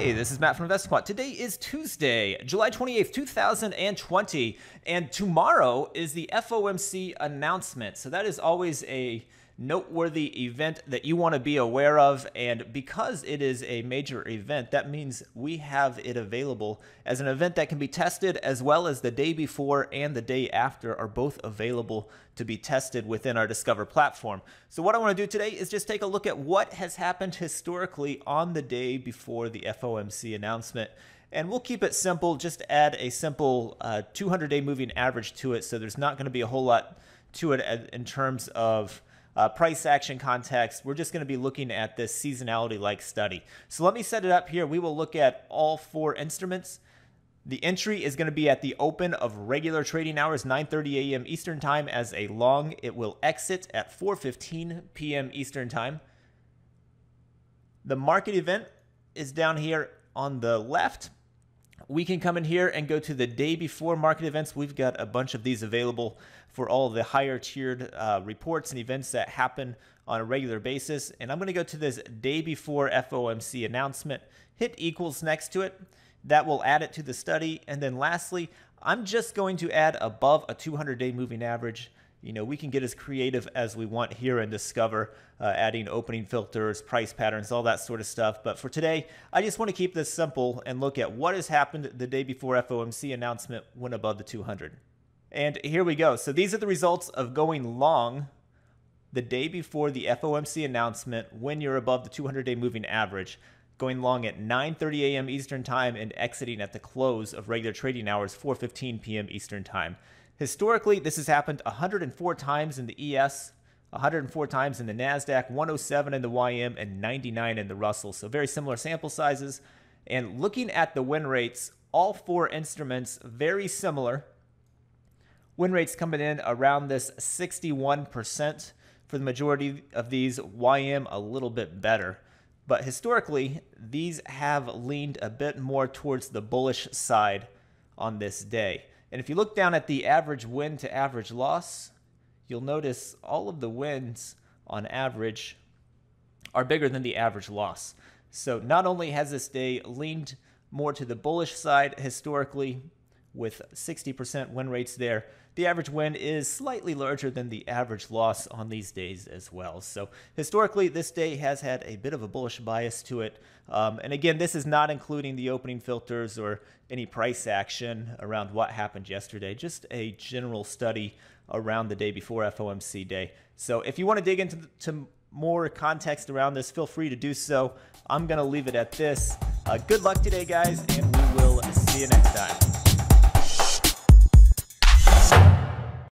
Hey, this is Matt from InvestiQuant. Today is Tuesday, July 28th, 2020, and tomorrow is the FOMC announcement. So that is always a noteworthy event that you want to be aware of. And because it is a major event, that means we have it available as an event that can be tested as well as the day before and the day after are both available to be tested within our Discover platform. So, what I want to do today is just take a look at what has happened historically on the day before the FOMC announcement. And we'll keep it simple, just add a simple 200 uh, day moving average to it. So, there's not going to be a whole lot to it in terms of uh, price action context, we're just going to be looking at this seasonality like study. So let me set it up here. We will look at all four instruments. The entry is going to be at the open of regular trading hours, 9:30 a.m. Eastern Time as a long. It will exit at 4:15 p.m. Eastern Time. The market event is down here on the left. We can come in here and go to the day before market events. We've got a bunch of these available for all the higher tiered uh, reports and events that happen on a regular basis. And I'm going to go to this day before FOMC announcement, hit equals next to it. That will add it to the study. And then lastly, I'm just going to add above a 200 day moving average. You know, we can get as creative as we want here and discover uh, adding opening filters, price patterns, all that sort of stuff. But for today, I just want to keep this simple and look at what has happened the day before FOMC announcement when above the 200. And here we go. So these are the results of going long the day before the FOMC announcement when you're above the 200-day moving average, going long at 9:30 a.m. Eastern Time and exiting at the close of regular trading hours 4:15 p.m. Eastern Time. Historically, this has happened 104 times in the ES, 104 times in the Nasdaq, 107 in the YM and 99 in the Russell. So very similar sample sizes. And looking at the win rates, all four instruments very similar Win rates coming in around this 61% for the majority of these. YM a little bit better. But historically, these have leaned a bit more towards the bullish side on this day. And if you look down at the average win to average loss, you'll notice all of the wins on average are bigger than the average loss. So not only has this day leaned more to the bullish side historically, with 60% win rates there. The average win is slightly larger than the average loss on these days as well. So historically, this day has had a bit of a bullish bias to it. Um, and again, this is not including the opening filters or any price action around what happened yesterday, just a general study around the day before FOMC day. So if you want to dig into to more context around this, feel free to do so. I'm going to leave it at this. Uh, good luck today, guys, and we will see you next